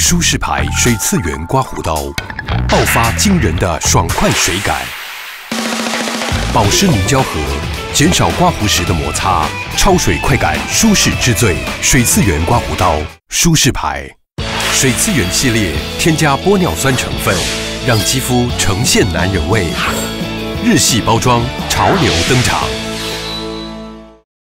舒适牌水次元刮胡刀爆发惊人的爽快水感。保湿凝胶盒减少刮胡时的摩擦超水快感舒适之最水次元刮胡刀舒适牌。水次元系列添加玻尿酸成分让肌肤呈现男人味。日系包装潮流登场。